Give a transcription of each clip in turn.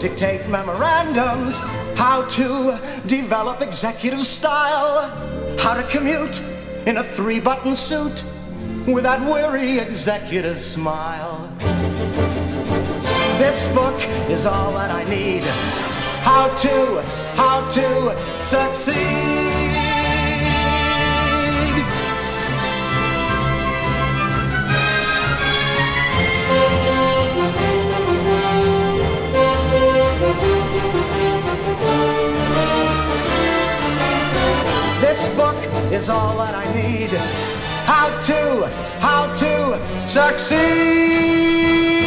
dictate memorandums. How to develop executive style. How to commute in a three button suit with that weary executive smile. This book is all that I need. How to, how to succeed. Is all that I need. How to, how to succeed.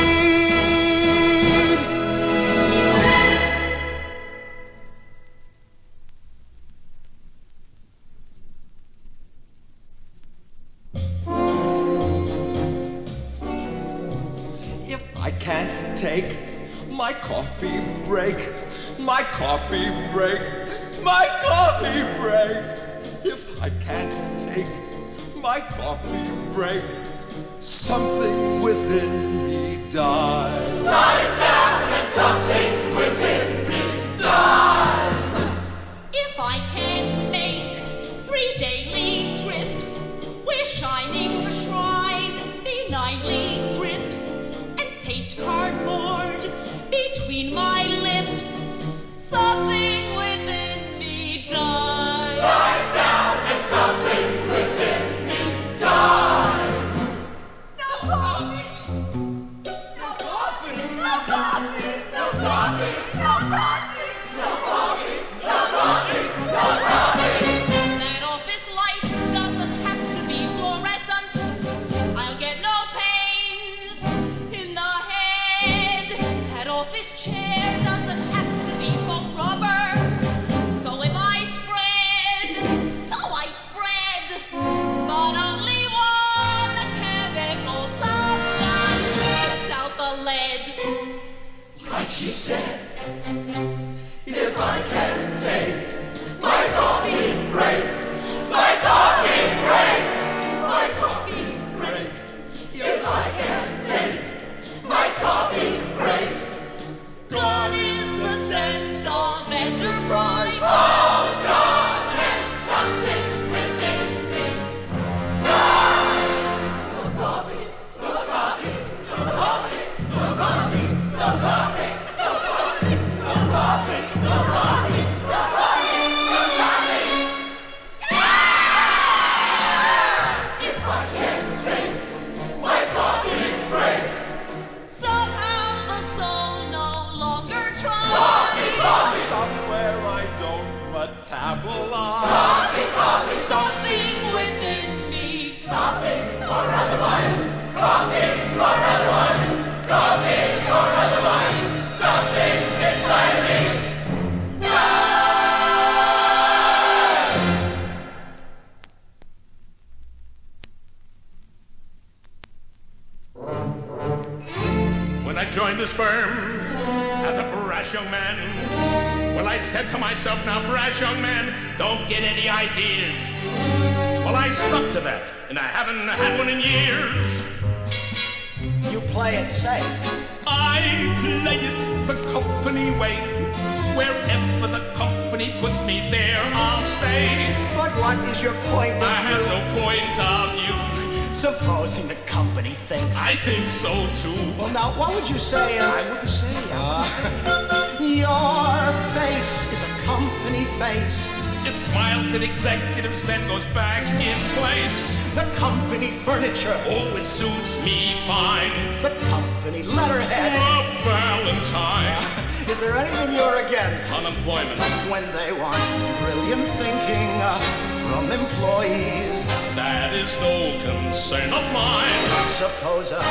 Point of I have no point of view. Supposing the company thinks. I think so too. Well, now, what would you say? Uh, I wouldn't say. I your face is a company face. It smiles at executives, then goes back in place. The company furniture. Oh, it suits me fine. The company letterhead. A Valentine. Is there anything you're against? Unemployment. When they want brilliant thinking uh, from employees. That is no concern of mine. Suppose a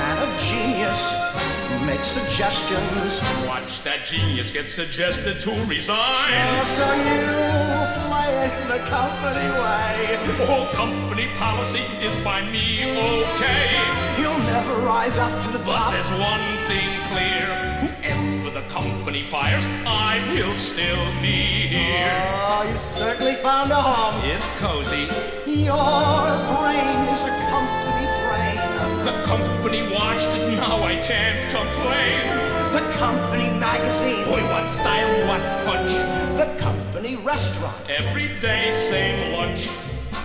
man of genius makes suggestions. Watch that genius get suggested to Oh, resign. so you play it the company way. Oh, company policy is by me okay. You'll never rise up to the But top. there's one thing clear. The company fires, I will still be here. Oh, you certainly found a home. It's cozy. Your brain is a company brain. The company watched it, now I can't complain. The company magazine. Boy, what style, what punch. The company restaurant. Every day, same lunch.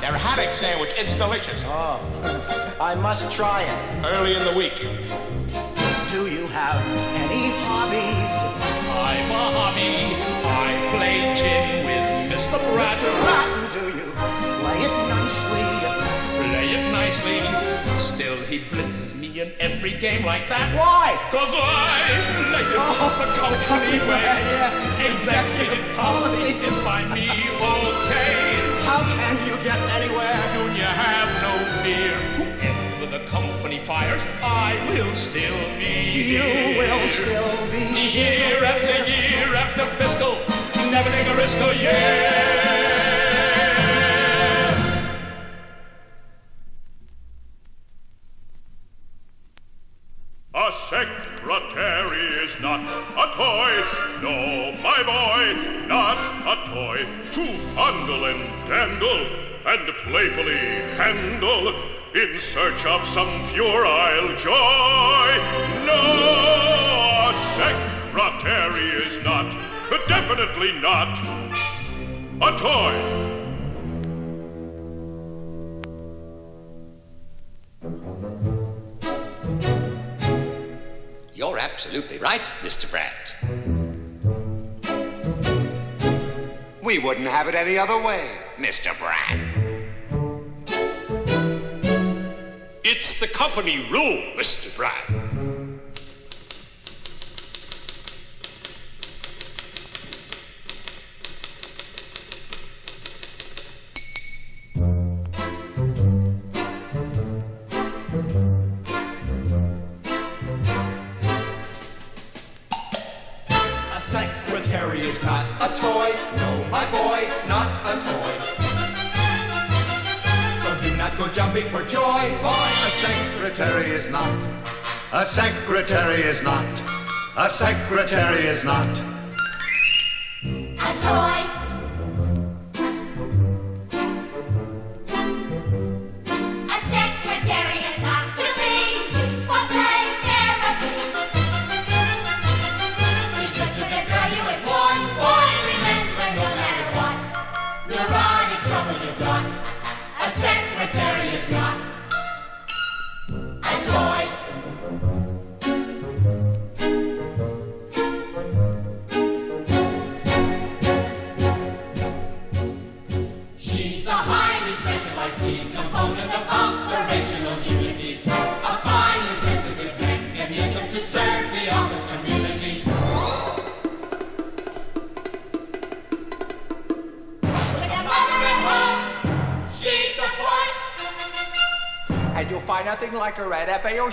Their haddock sandwich, it's delicious. Oh, I must try it. Early in the week. Do you have any hobbies? I'm a hobby. I play gin with Mr. Bratt. Mr. Ratton, do you play it nicely? Play it nicely. Still, he blitzes me in every game like that. Why? Cause I play it Oh, the company way. yes. Executive policy is by me okay. How can you get anywhere? You have no fear. Whoever the company fires, I will still be You here. will still be Year after year after fiscal, never take a risk, oh yeah. A secretary is not a toy. No, my boy, not a toy. To fondle and dandle and playfully handle in search of some puerile joy. No, a secretary is not, but definitely not, a toy. You're absolutely right, Mr. Bratt. We wouldn't have it any other way, Mr. Bratt. It's the company rule, Mr. Bratt. Secretary is not.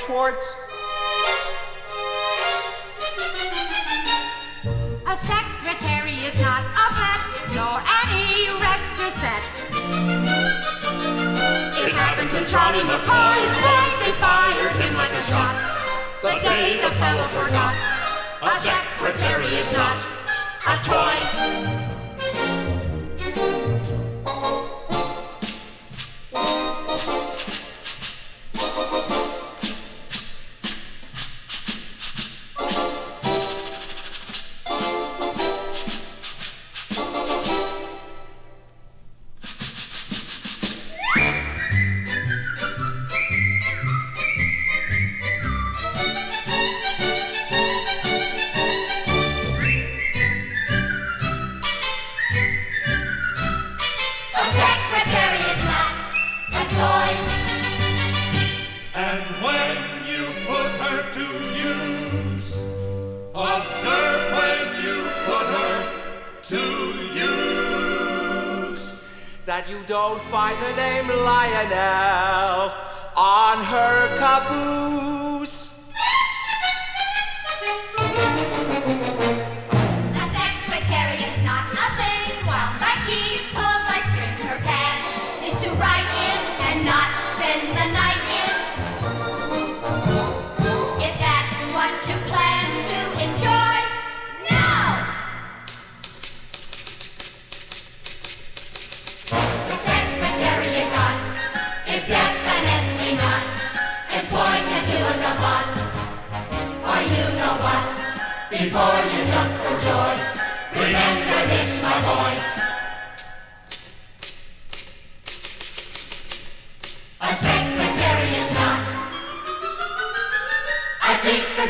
Schwartz.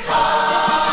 Tinker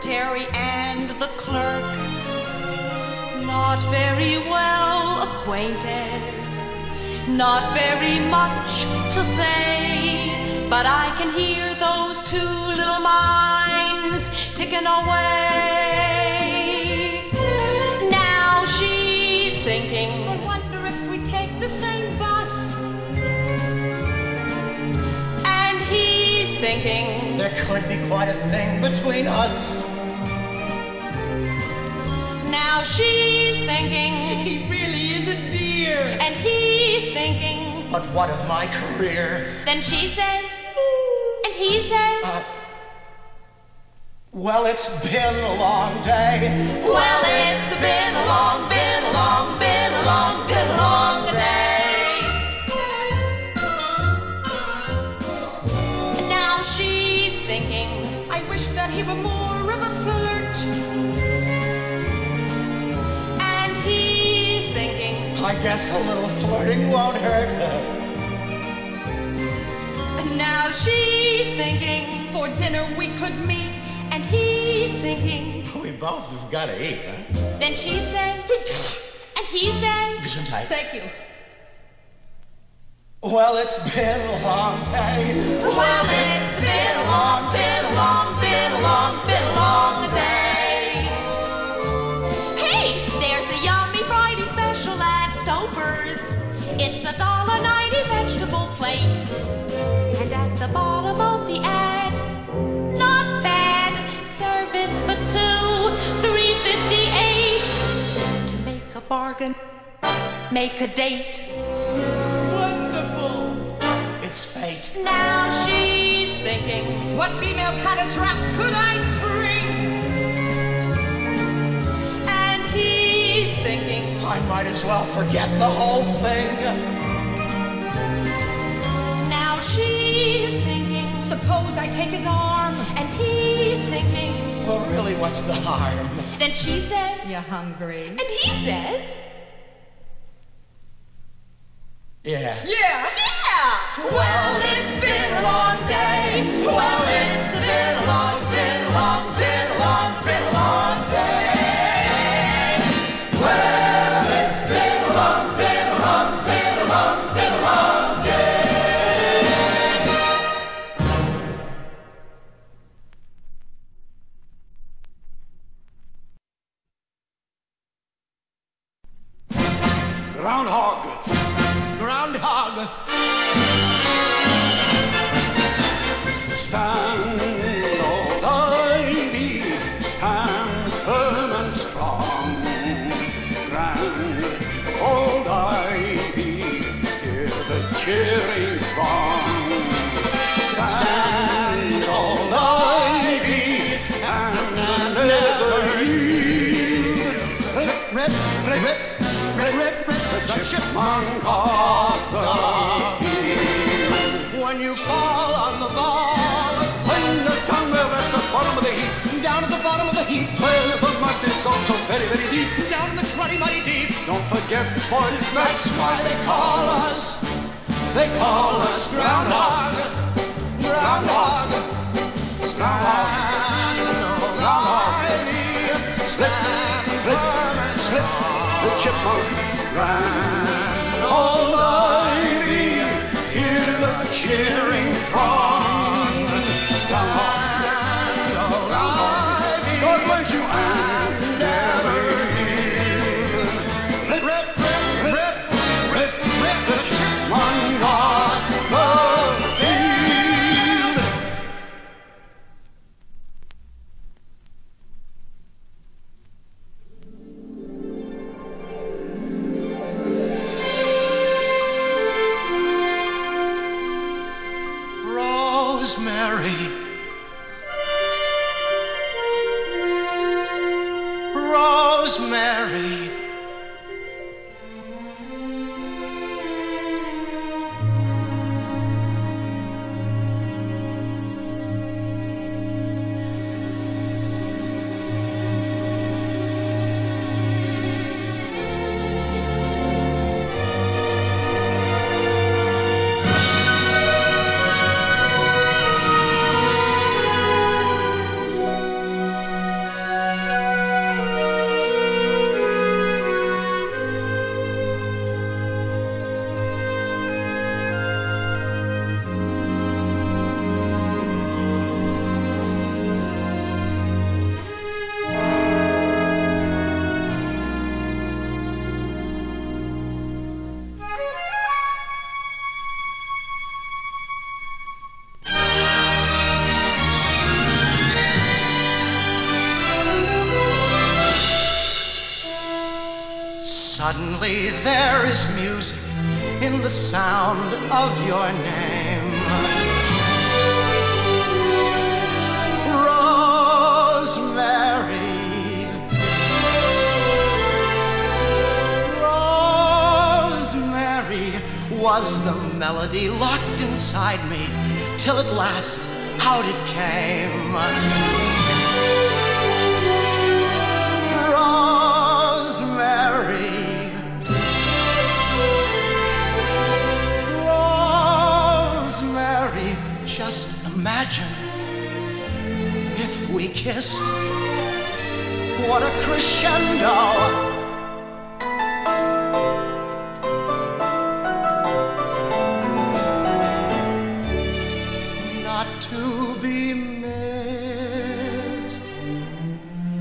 secretary and the clerk. Not very well acquainted. Not very much to say. But I can hear those two little minds ticking away. Now she's thinking. I wonder if we take the same bus. And he's thinking. There could be quite a thing between us. Now she's thinking. He really is a dear. And he's thinking. But what of my career? Then she says. And he says. Uh, well, it's been a long day. Well, it's been a long, been a long, been a long, been a long day. And now she's thinking. I wish that he were more of a flirt. Guess a little flirting won't hurt. Her. And now she's thinking. For dinner we could meet. And he's thinking. We both have got to eat, huh? Then she says. And he says. Gesundheit. Thank you. Well, it's been a long day. Well, it's been a long, been a long, been a long, been a long day. The the ad, not bad, service for two, three fifty-eight. To make a bargain, make a date. Wonderful. It's fate. Now she's thinking. What female padded trap could I spring? And he's thinking, I might as well forget the whole thing. Suppose I take his arm. and he's thinking. Well, really, what's the harm? Then she says, You're hungry? and he says, Yeah. Yeah. yeah. Well, it's been a long day. Well, it's been a long, been a long, been chipmunk off the field. When you fall on the ball, When you're down at the bottom of the heap, down at the bottom of the heap, where the mud is also very, very deep. down in the cruddy muddy deep. Don't forget, boys, That's why they call us, they call us groundhog, groundhog, groundhog. Stand firm and slip the chipmunk. Grand old ivy, hear the cheering throng. The sound of your name. Rosemary. Rosemary was the melody locked inside me till at last out it came. What a crescendo! Not to be missed.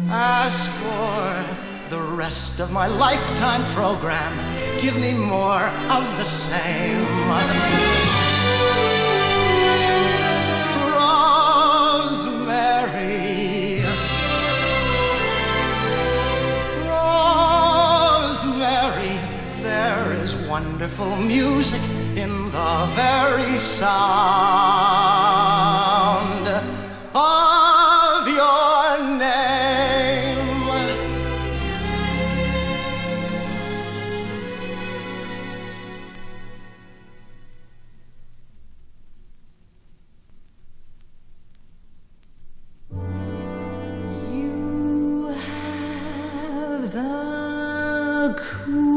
As for the rest of my lifetime program, give me more of the same. Wonderful music in the very sound of your name. You have the cool,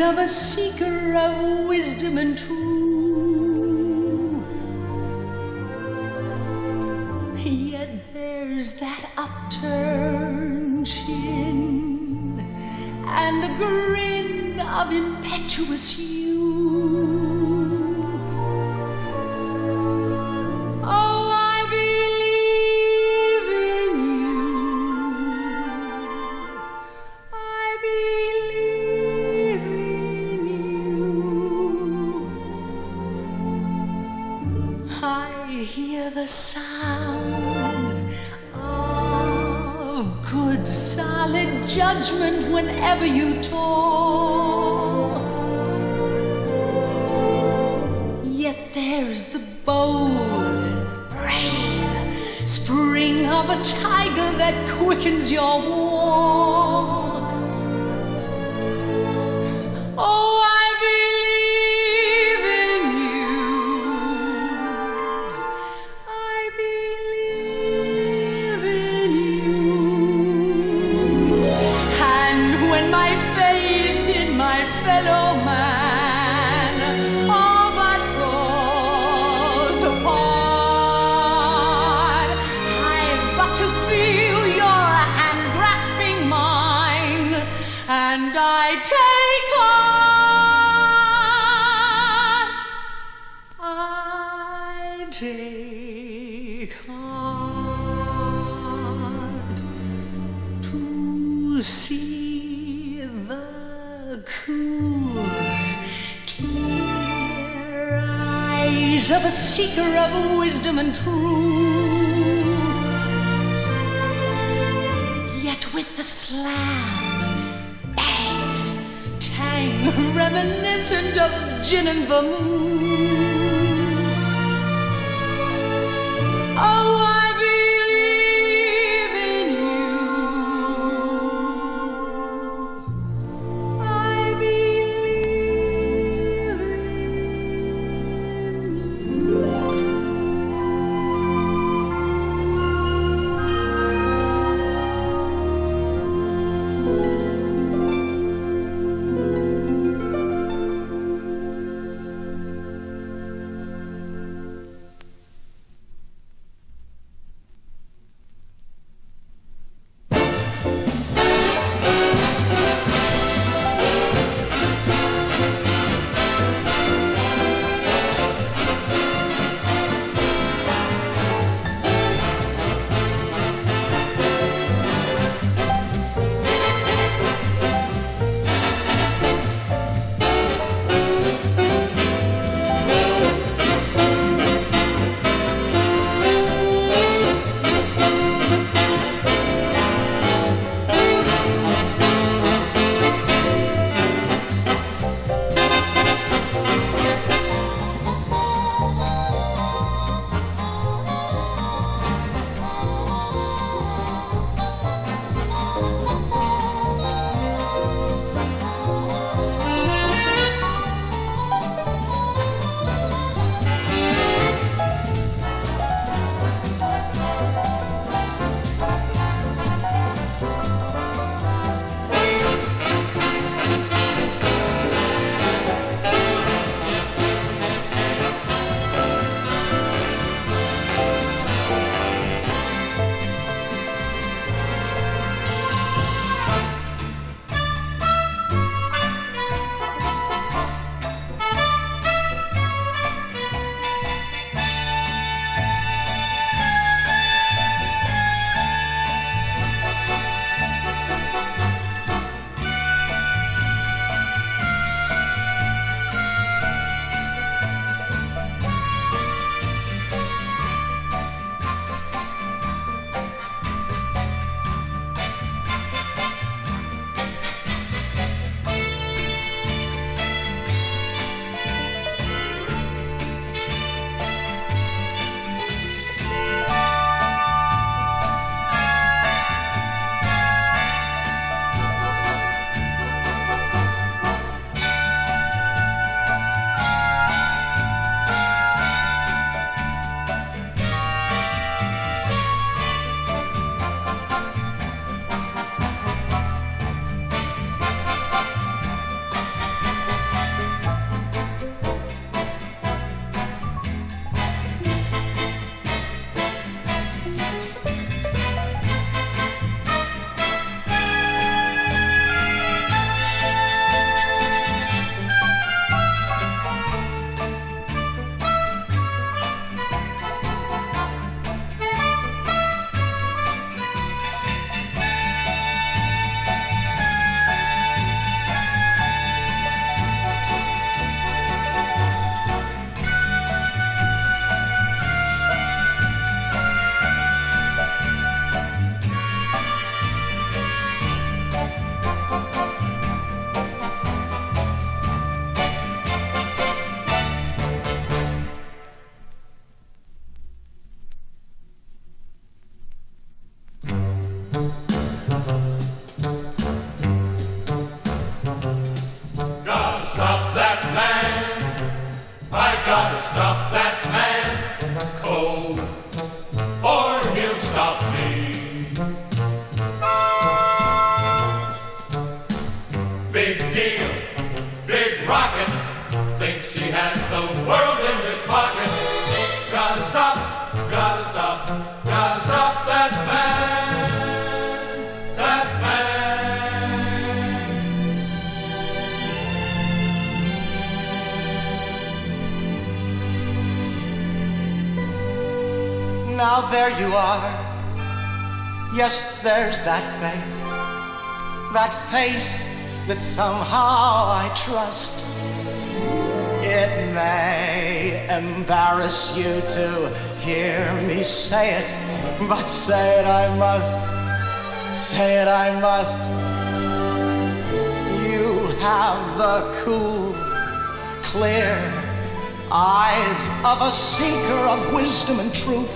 of a seeker of wisdom and truth. Yet there's that upturned chin and the grin of impetuous youth. of a seeker of wisdom and truth. Yet with the slam, bang, tang, reminiscent of gin and vermouth. Big deal, big rocket. Thinks she has the world in his pocket. Gotta stop, gotta stop, gotta stop that man. That man. Now there you are. Yes, there's that face. That face that somehow I trust. It may embarrass you to hear me say it, but say it I must. Say it I must. You have the cool, clear eyes of a seeker of wisdom and truth.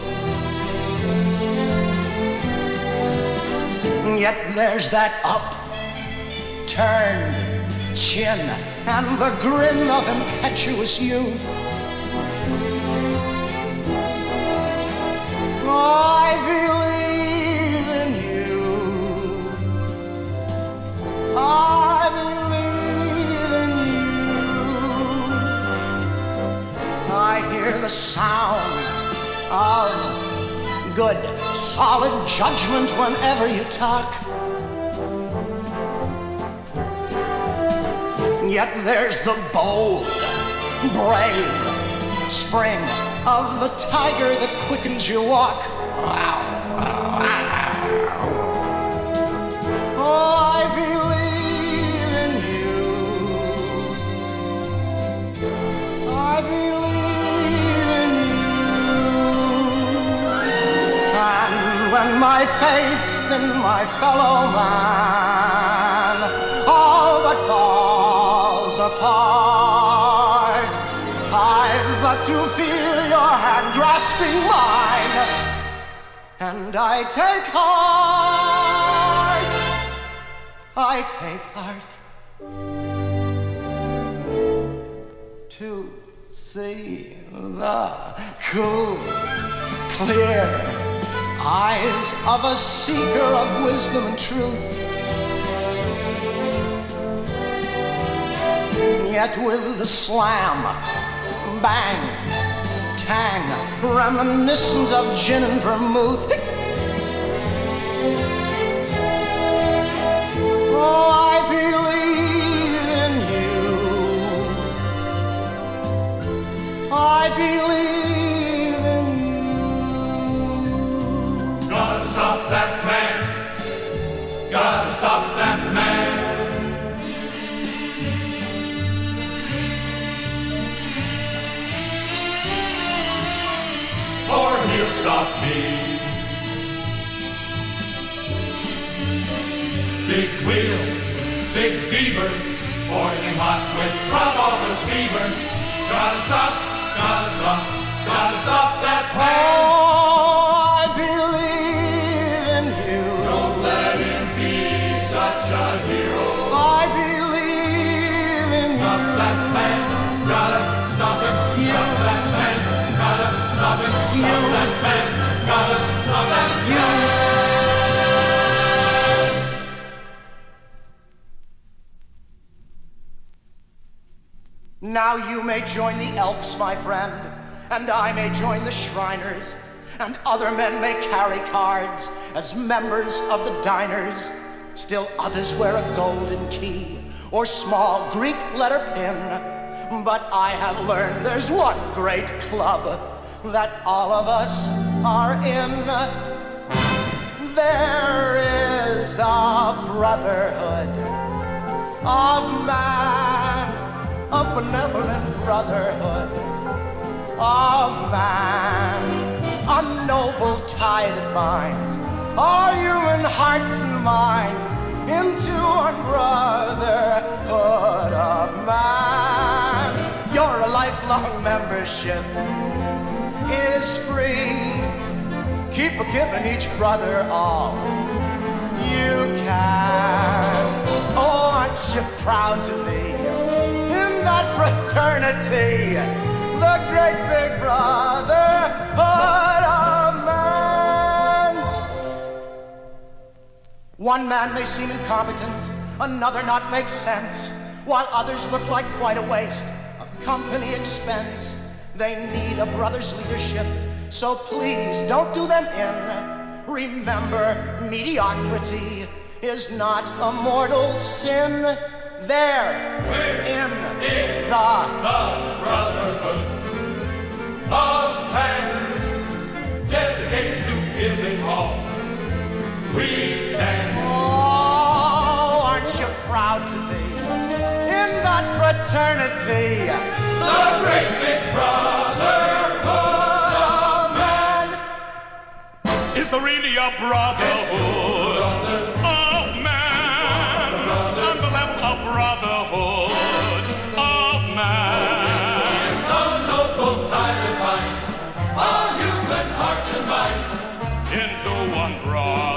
Yet there's that upturned chin and the grin of impetuous youth. I believe in you. I believe in you. I hear the sound of good, solid judgment whenever you talk. Yet there's the bold, brave spring of the tiger that quickens your walk. Oh, I believe in you. I believe in you. And when my faith in my fellow man all but falls apart, I've but to feel your hand grasping mine, and I take heart. I take heart to see the cool, clear eyes of a seeker of wisdom and truth. Yet with the slam, bang, tang, reminiscent of gin and vermouth. Oh, I believe in you. I believe in you. Gotta stop that man. Gotta stop wheel, big beaver, boiling hot with drop office fever. Gotta stop, gotta stop, gotta stop that man. Oh, I believe in you. Don't let him be such a hero. I believe in Stop you. that man, gotta stop him. Stop that man, gotta stop him. Stop that man, gotta stop that man. Now you may join the Elks, my friend, and I may join the Shriners, and other men may carry cards as members of the diners. Still others wear a golden key or small Greek letter pin. But I have learned there's one great club that all of us are in. There is a brotherhood of man, a benevolent brotherhood of man, a noble tie that binds all human hearts and minds into one brotherhood of man. Your lifelong membership is free. Keep a giving each brother all you can. Oh, aren't you proud to be that fraternity? The great big brotherhood of man. One man may seem incompetent, another not make sense, while others look like quite a waste of company expense. They need a brother's leadership, so please don't do them in. Remember, mediocrity is not a mortal sin. There, in the brotherhood of man, dedicated to giving all we can. Oh, aren't you proud to be in that fraternity? The great big brotherhood of man. Is there really a brotherhood into one